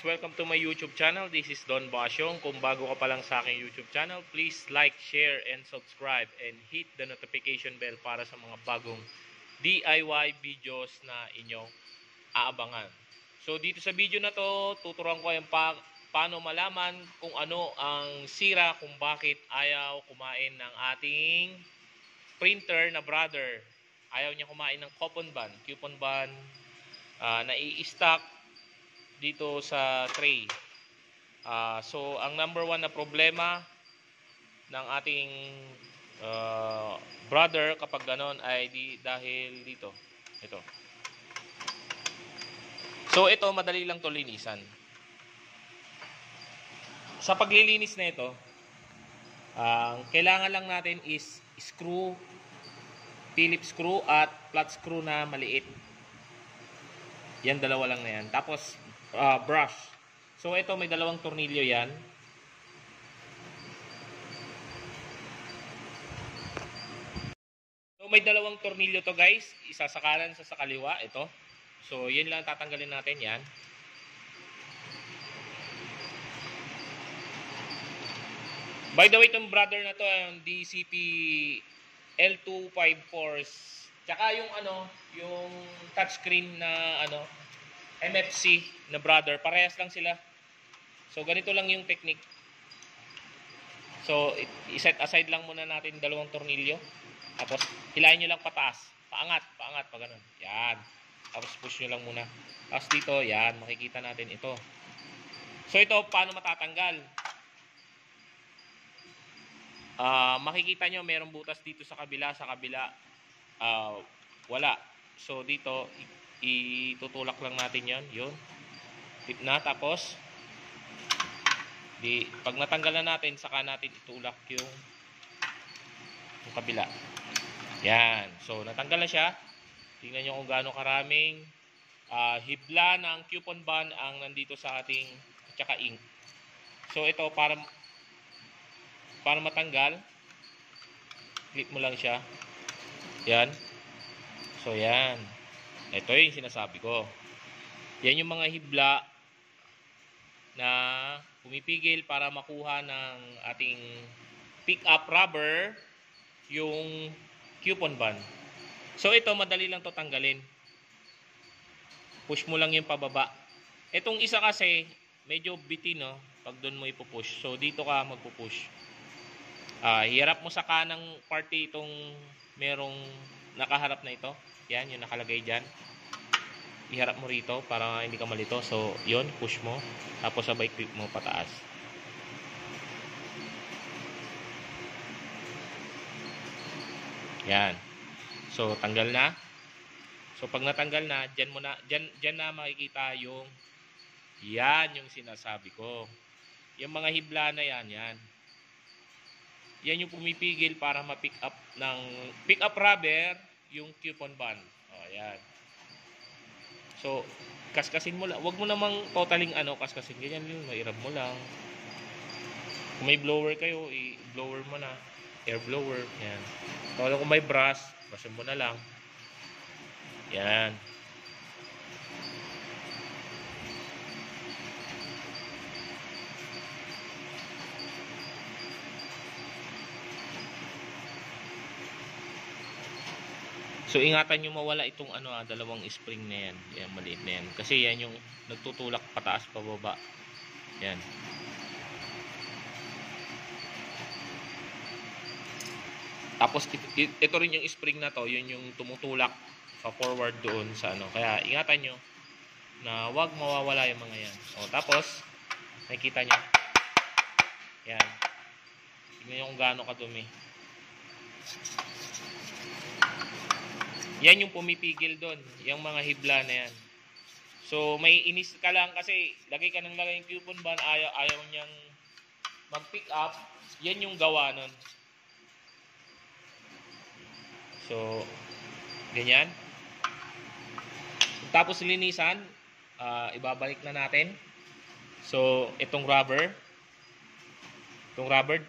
Welcome to my YouTube channel. This is Don Basyong. Kung bago ka pa lang sa aking YouTube channel, please like, share, and subscribe and hit the notification bell para sa mga bagong DIY videos na inyong aabangan. So dito sa video na to, tuturuan ko yung pa paano malaman kung ano ang sira kung bakit ayaw kumain ng ating printer na brother. Ayaw niya kumain ng coupon ban, coupon ban uh, na i-stock dito sa tray. Uh, so, ang number one na problema ng ating uh, brother kapag ganon ay di, dahil dito. Ito. So, ito, madali lang to linisan. Sa paglilinis na ito, ang uh, kailangan lang natin is screw, Phillips screw at flat screw na maliit. Yan, dalawa lang na yan. Tapos, uh, brush. So ito may dalawang tornilyo yan. So may dalawang tornilyo to guys. Isa sa kanan, isa sa kaliwa. Ito. So yun lang tatanggalin natin yan. By the way, itong brother na to, yung DCP L254. Tsaka yung ano, yung touchscreen na ano, MFC na brother. Parehas lang sila. So, ganito lang yung technique. So, iset aside lang muna natin dalawang tornilyo. Tapos, hilahin nyo lang pataas. Paangat, paangat, pa ganun. Yan. Tapos, push nyo lang muna. Tapos dito, yan, makikita natin ito. So, ito, paano matatanggal? Uh, makikita nyo, mayroong butas dito sa kabila. Sa kabila, uh, wala. So, dito, itutulak lang natin yon yun. Tip na. Tapos di pag natanggal na natin saka natin itulak yung yung kabila. Yan. So natanggal na siya. Tingnan nyo kung gaano karaming uh, hibla ng coupon band ang nandito sa ating tsaka ink. So ito para para matanggal clip mo lang siya. Yan. So yan ito yung sinasabi ko. Yan yung mga hibla na pumipigil para makuha ng ating pick-up rubber yung coupon band. So ito, madali lang to tanggalin. Push mo lang yung pababa. Itong isa kasi, medyo bitin, no? Pag doon mo ipupush. So dito ka magpupush. Uh, hirap mo sa kanang party itong merong nakaharap na ito. Yan, yung nakalagay dyan. Iharap mo rito para hindi ka malito. So, yun, push mo. Tapos sabay clip mo pataas. Yan. So, tanggal na. So, pag natanggal na, dyan, mo na, dyan, dyan na makikita yung yan yung sinasabi ko. Yung mga hibla na yan, yan. Yan yung pumipigil para ma-pick up ng pick up rubber yung coupon band. Oh, ayan. So, kaskasin mo lang. Huwag mo namang totaling ano, kaskasin. Ganyan yun, mairap mo lang. Kung may blower kayo, i-blower mo na. Air blower. Yan. Kung kung may brush, brushin mo na lang. Yan. So ingatan nyo mawala itong ano ah, dalawang spring na yan. Yan maliit na yan. Kasi yan yung nagtutulak pataas pababa. Yan. Tapos ito, rin yung spring na to, yun yung tumutulak sa forward doon sa ano. Kaya ingatan nyo na wag mawawala yung mga yan. O tapos nakikita nyo. Yan. Tingnan nyo kung gaano kadumi. Yan yung pumipigil doon. Yung mga hibla na yan. So, may inis ka lang kasi lagay ka ng lagay yung coupon ban, ayaw, ayaw niyang mag-pick up. Yan yung gawa nun. So, ganyan. Tapos linisan, uh, ibabalik na natin. So, itong rubber, itong rubber,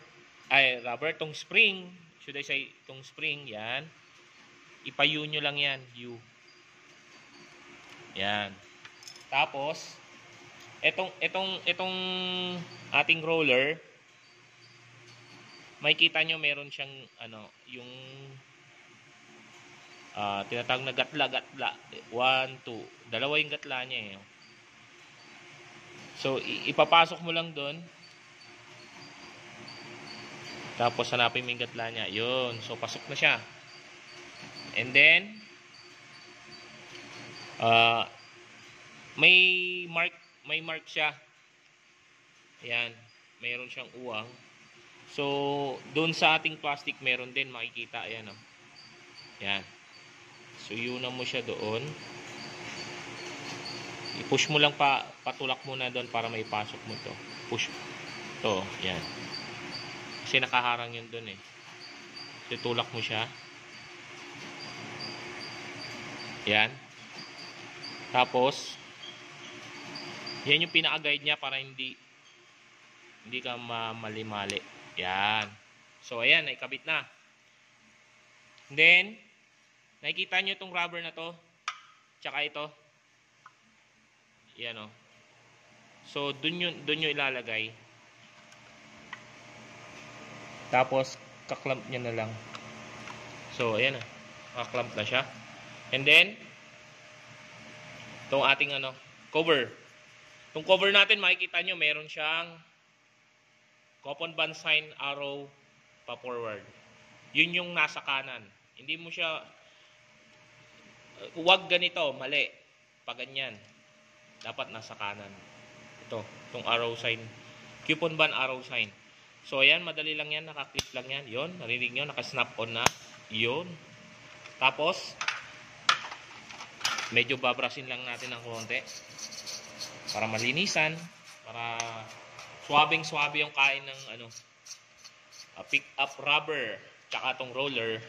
ay rubber, itong spring, should I say, itong spring, yan ipayu nyo lang yan, U. Yan. Tapos, Etong, etong, etong ating roller, may kita nyo meron siyang, ano, yung, ah tinatawag na gatla-gatla. One, two. Dalawa yung gatla niya eh. So, ipapasok mo lang doon. Tapos, hanapin mo yung gatla niya. Yun. So, pasok na siya. And then, ah may mark may mark siya. Ayan, mayroon siyang uwang. So, doon sa ating plastic meron din makikita ayan oh. Ayan. So, yun mo siya doon. I-push mo lang pa patulak mo na doon para may pasok mo to. Push. To, ayan. Kasi nakaharang yun doon eh. So, tulak mo siya. Ayan. Tapos, yan yung pinaka-guide niya para hindi hindi ka mamali-mali. Yan. So, ayan, naikabit na. Then, nakikita nyo itong rubber na to. Tsaka ito. Yan o. So, dun yun, dun nyo ilalagay. Tapos, kaklamp nyo na lang. So, ayan na. Kaklamp na siya. And then, itong ating ano, cover. Itong cover natin, makikita nyo, meron siyang coupon band sign arrow pa forward. Yun yung nasa kanan. Hindi mo siya, huwag ganito, mali. Pag ganyan. Dapat nasa kanan. Ito, itong arrow sign. Coupon band arrow sign. So, ayan, madali lang yan. Nakaklik lang yan. Yun, narinig nyo, naka-snap on na. Yun. Tapos, medyo babrasin lang natin ng konti. Para malinisan para swabing swabe yung kain ng ano uh, pick up rubber tsaka tong roller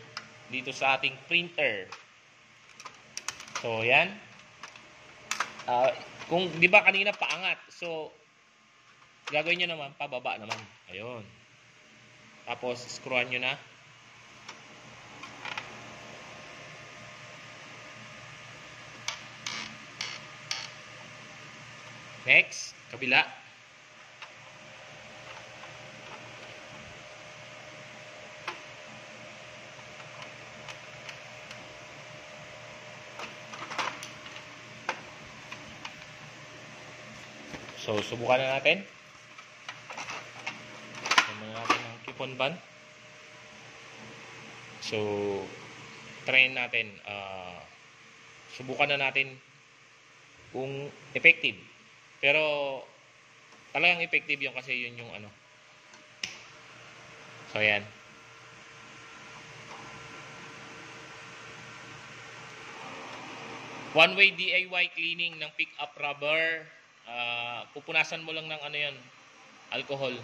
dito sa ating printer. So yan. Uh, kung di ba kanina paangat? So gagawin nyo naman pababa naman. Ayun. Tapos screwan nyo na Next, kabila. So, subukan na natin. Subukan na natin ang kipon band. So, try natin. Uh, subukan na natin kung effective. Pero talagang effective yung kasi yun yung ano. So ayan. One way DIY cleaning ng pick up rubber. Uh, pupunasan mo lang ng ano yan, alcohol.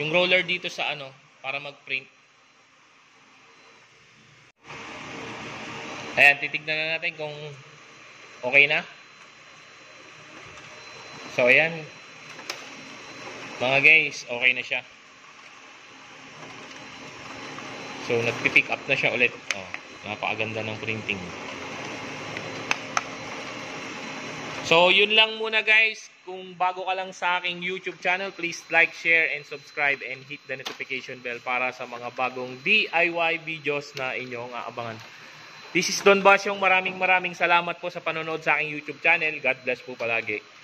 Yung roller dito sa ano, para mag-print. Ayan, titignan na natin kung okay na. So, ayan. Mga guys, okay na siya. So, nagpipick up na siya ulit. Oh, napakaganda ng printing. So, yun lang muna guys. Kung bago ka lang sa aking YouTube channel, please like, share, and subscribe and hit the notification bell para sa mga bagong DIY videos na inyong aabangan. This is Don Basyong. Maraming maraming salamat po sa panonood sa aking YouTube channel. God bless po palagi.